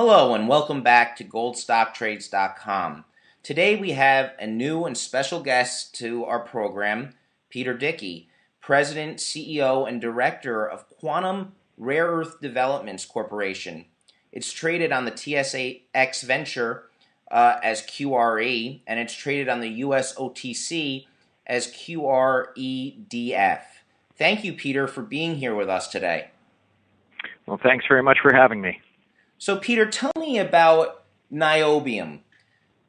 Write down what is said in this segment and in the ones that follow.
Hello and welcome back to goldstocktrades.com. Today we have a new and special guest to our program, Peter Dickey, President, CEO, and Director of Quantum Rare Earth Developments Corporation. It's traded on the TSX Venture uh, as QRE, and it's traded on the US OTC as QREDF. Thank you, Peter, for being here with us today. Well, thanks very much for having me. So, Peter, tell me about niobium.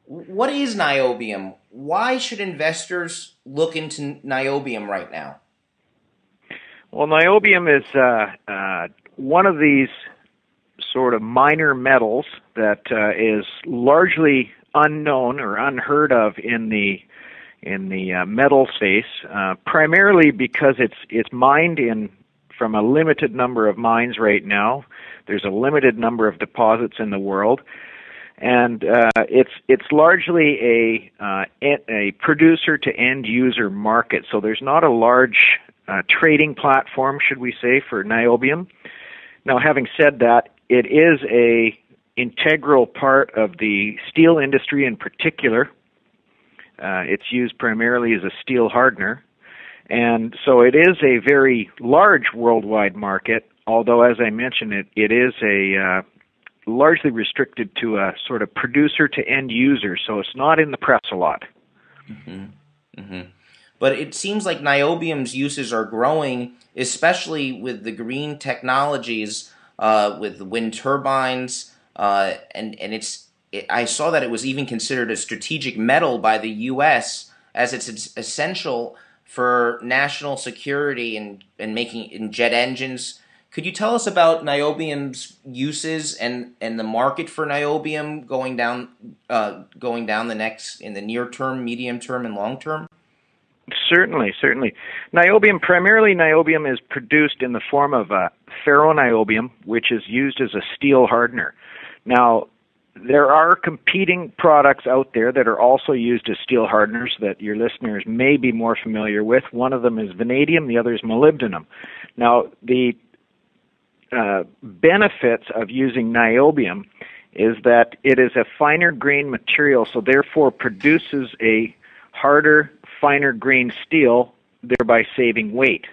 What is niobium? Why should investors look into niobium right now? Well, niobium is uh, uh, one of these sort of minor metals that uh, is largely unknown or unheard of in the in the uh, metal space, uh, primarily because it's it's mined in from a limited number of mines right now. There's a limited number of deposits in the world, and uh, it's it's largely a uh, a producer to end user market. So there's not a large uh, trading platform, should we say, for niobium. Now, having said that, it is a integral part of the steel industry in particular. Uh, it's used primarily as a steel hardener. And so it is a very large worldwide market, although, as I mentioned, it, it is a uh, largely restricted to a sort of producer to end user, so it's not in the press a lot. Mm-hmm. Mm-hmm. But it seems like niobium's uses are growing, especially with the green technologies, uh, with wind turbines, uh, and and it's. It, I saw that it was even considered a strategic metal by the U.S. as it's essential for national security and, and making in jet engines. Could you tell us about niobium's uses and, and the market for niobium going down uh, going down the next in the near term, medium term, and long term? Certainly, certainly. Niobium, primarily niobium, is produced in the form of uh, ferroniobium, which is used as a steel hardener. Now, there are competing products out there that are also used as steel hardeners that your listeners may be more familiar with. One of them is vanadium, the other is molybdenum. Now, the uh, benefits of using niobium is that it is a finer grain material, so therefore produces a harder, finer grain steel, thereby saving weight.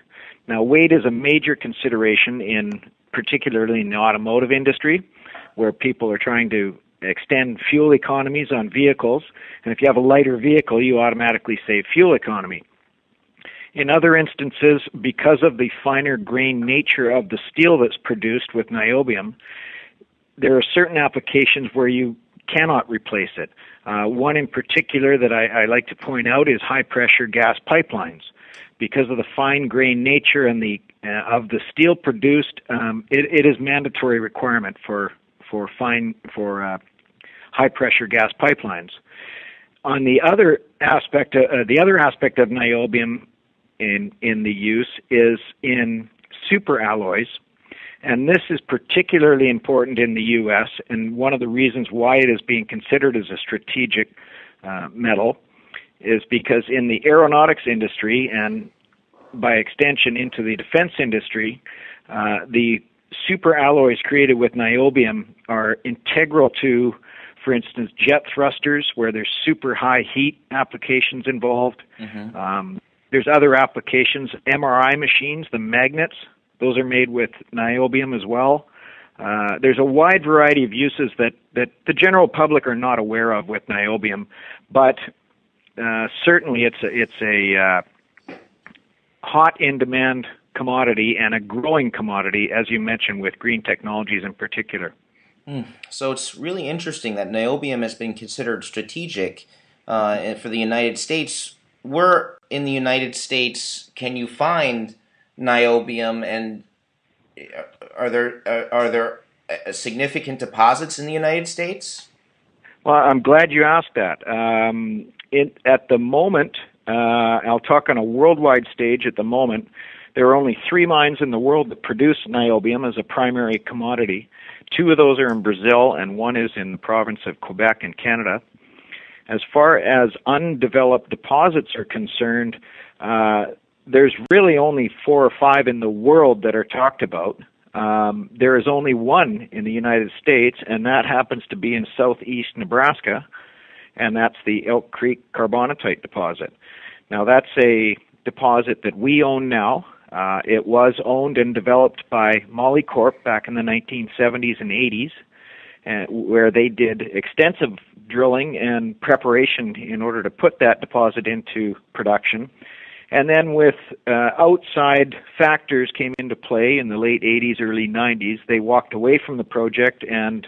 Now, weight is a major consideration in particularly in the automotive industry, where people are trying to extend fuel economies on vehicles. And if you have a lighter vehicle, you automatically save fuel economy. In other instances, because of the finer grain nature of the steel that's produced with niobium, there are certain applications where you cannot replace it. Uh, one in particular that I, I like to point out is high pressure gas pipelines. Because of the fine grain nature and the uh, of the steel produced, um, it, it is mandatory requirement for for fine for uh, high pressure gas pipelines. On the other aspect, uh, the other aspect of niobium in in the use is in super alloys, and this is particularly important in the U.S. And one of the reasons why it is being considered as a strategic uh, metal is because in the aeronautics industry and by extension into the defense industry, uh, the super alloys created with niobium are integral to, for instance, jet thrusters where there's super high heat applications involved. Mm-hmm. Um, there's other applications, MRI machines, the magnets, those are made with niobium as well. Uh, there's a wide variety of uses that, that the general public are not aware of with niobium, but uh, certainly it's a, it's a uh, hot in demand commodity and a growing commodity, as you mentioned, with green technologies in particular. Mm. So it's really interesting that niobium has been considered strategic uh, for the United States. Where in the United States can you find niobium, and are there are there significant deposits in the United States? Well, I'm glad you asked that. Um, it, at the moment, uh, I'll talk on a worldwide stage. At the moment, there are only three mines in the world that produce niobium as a primary commodity. Two of those are in Brazil, and one is in the province of Quebec in Canada. As far as undeveloped deposits are concerned, uh, there's really only four or five in the world that are talked about. um, there is only one in the United States, and that happens to be in southeast Nebraska, and that's the Elk Creek carbonatite deposit. Now, that's a deposit that we own now. Uh, it was owned and developed by Molycorp back in the 1970s and 80s, uh, where they did extensive drilling and preparation in order to put that deposit into production. And then with uh, outside factors came into play in the late 80s, early 90s, they walked away from the project and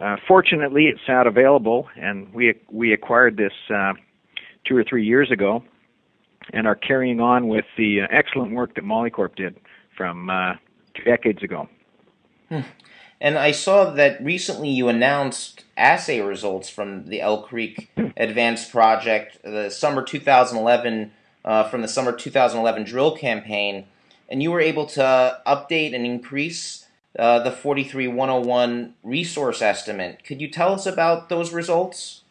uh, fortunately it sat available and we we acquired this uh, two or three years ago and are carrying on with the uh, excellent work that Molycorp did from uh, decades ago. Hmm. And I saw that recently you announced assay results from the Elk Creek Advanced Project, the summer 2011 uh, from the summer 2011 drill campaign, and you were able to update and increase uh, the 43101 resource estimate. Could you tell us about those results?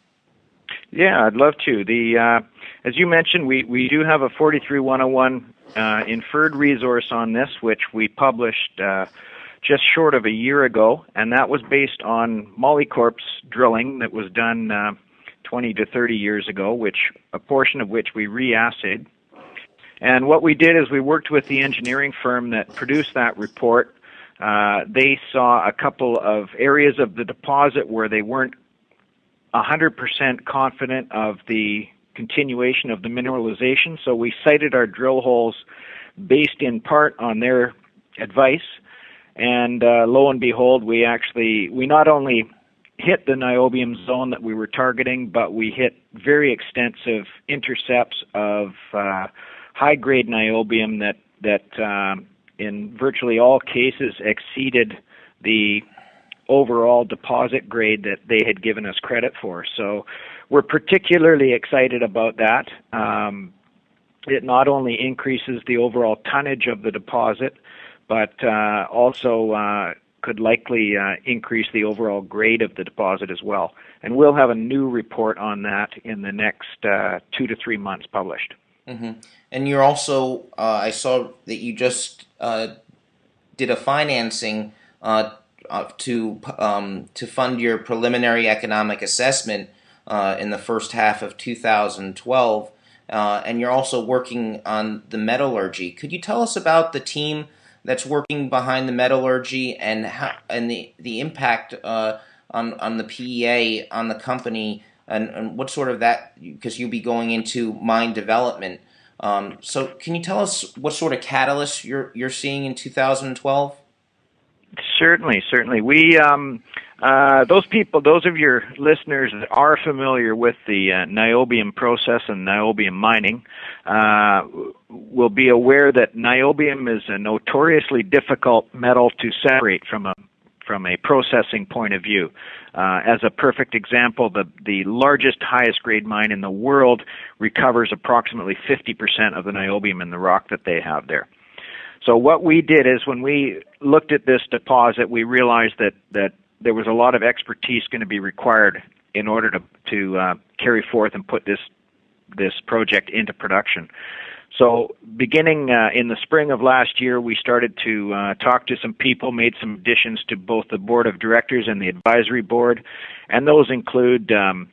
Yeah, I'd love to. The uh, as you mentioned, we, we do have a 43101 uh, inferred resource on this, which we published uh, just short of a year ago, and that was based on Molycorp's drilling that was done uh, 20 to 30 years ago, which a portion of which we reassayed. And what we did is we worked with the engineering firm that produced that report. Uh, they saw a couple of areas of the deposit where they weren't 100% confident of the continuation of the mineralization. So we sited our drill holes based in part on their advice. And uh, lo and behold, we actually we not only hit the niobium zone that we were targeting, but we hit very extensive intercepts of uh, high grade niobium that that um, in virtually all cases exceeded the overall deposit grade that they had given us credit for. So we're particularly excited about that. Um, it not only increases the overall tonnage of the deposit, but uh, also uh, could likely uh, increase the overall grade of the deposit as well. And we'll have a new report on that in the next uh, two to three months published. Mm-hmm. And you're also, uh, I saw that you just uh, did a financing to um, to fund your preliminary economic assessment uh, in the first half of 2012, uh, and you're also working on the metallurgy. Could you tell us about the team that's working behind the metallurgy and how, and the the impact uh, on on the PEA on the company and, and what sort of that because you'll be going into mine development. Um, so, can you tell us what sort of catalyst you're you're seeing in 2012? Certainly, certainly. We um, uh, those people, those of your listeners that are familiar with the uh, niobium process and niobium mining, uh, will be aware that niobium is a notoriously difficult metal to separate from a from a processing point of view. Uh, as a perfect example, the the largest, highest grade mine in the world recovers approximately 50% of the niobium in the rock that they have there. So what we did is when we looked at this deposit, we realized that that there was a lot of expertise going to be required in order to to uh, carry forth and put this this project into production. So, beginning uh, in the spring of last year, we started to uh, talk to some people, made some additions to both the board of directors and the advisory board, and those include um,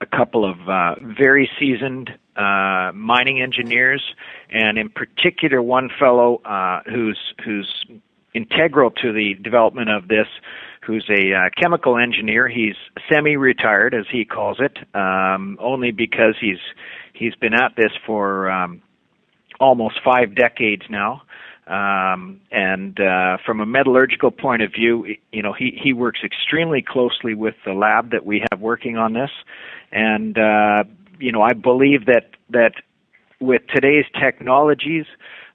a couple of uh, very seasoned uh, mining engineers, and in particular, one fellow uh, who's who's integral to the development of this who's a uh, chemical engineer. He's semi-retired, as he calls it, um, only because he's he's been at this for um, almost five decades now. Um, and uh, from a metallurgical point of view, you know, he he works extremely closely with the lab that we have working on this, and uh, you know, I believe that that with today's technologies,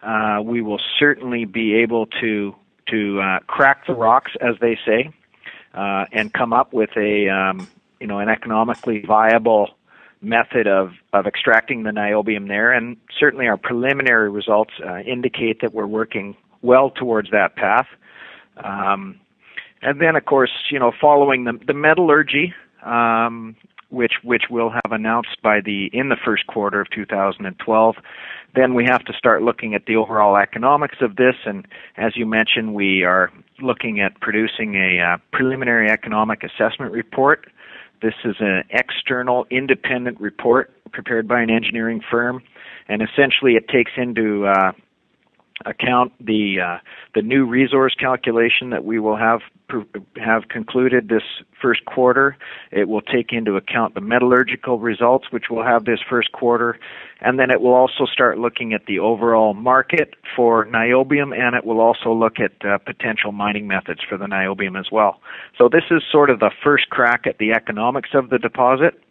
uh, we will certainly be able to to uh, crack the rocks, as they say, uh, and come up with a um, you know an economically viable method of of extracting the niobium there. And certainly, our preliminary results uh, indicate that we're working well towards that path. Um, and then, of course, you know, following the, the metallurgy, um, which which we'll have announced by the in the first quarter of 2012. Then we have to start looking at the overall economics of this, and as you mentioned, we are looking at producing a uh, preliminary economic assessment report. This is an external independent report prepared by an engineering firm, and essentially it takes into uh, account the uh, the new resource calculation that we will have have concluded this first quarter. It will take into account the metallurgical results, which we'll have this first quarter, and then it will also start looking at the overall market for niobium, and it will also look at uh, potential mining methods for the niobium as well. So this is sort of the first crack at the economics of the deposit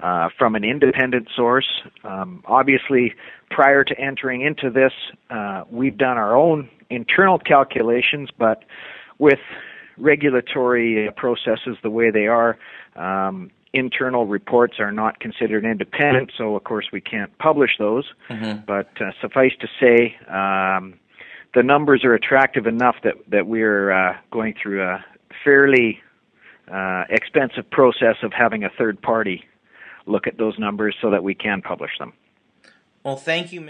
uh, from an independent source. Um, obviously, prior to entering into this, uh, we've done our own internal calculations, but with regulatory processes the way they are, um, internal reports are not considered independent, so of course we can't publish those. Mm-hmm. But uh, suffice to say, um, the numbers are attractive enough that that we're uh, going through a fairly uh, expensive process of having a third party look at those numbers so that we can publish them. Well, thank you.